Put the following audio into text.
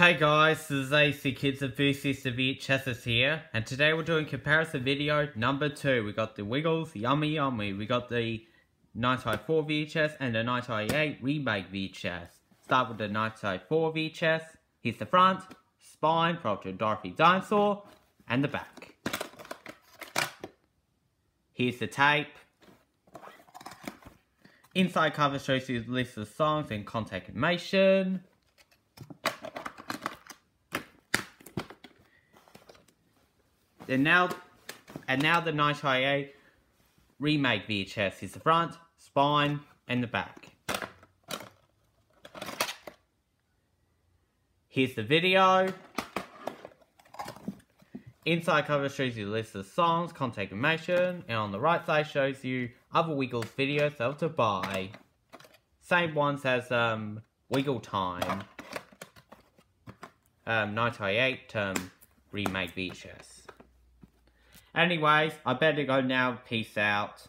Hey guys, this is ABC Kids Enthusiast of VHS here, and today we're doing comparison video number 2. We got the Wiggles, Yummy Yummy, we got the 1994 VHS and the 1988 Remake VHS. Start with the 1994 VHS, here's the front, spine, Proctor Dorothy Dinosaur, and the back. Here's the tape. Inside cover shows you the list of songs and contact information. And now, and now the 1988 remake VHS is the front, spine, and the back. Here's the video. Inside cover shows you the list of songs, contact information, and on the right side shows you other Wiggles videos that to buy. Same ones as um, Wiggle Time, um, 1988 um, remake VHS. Anyways, I better go now. Peace out.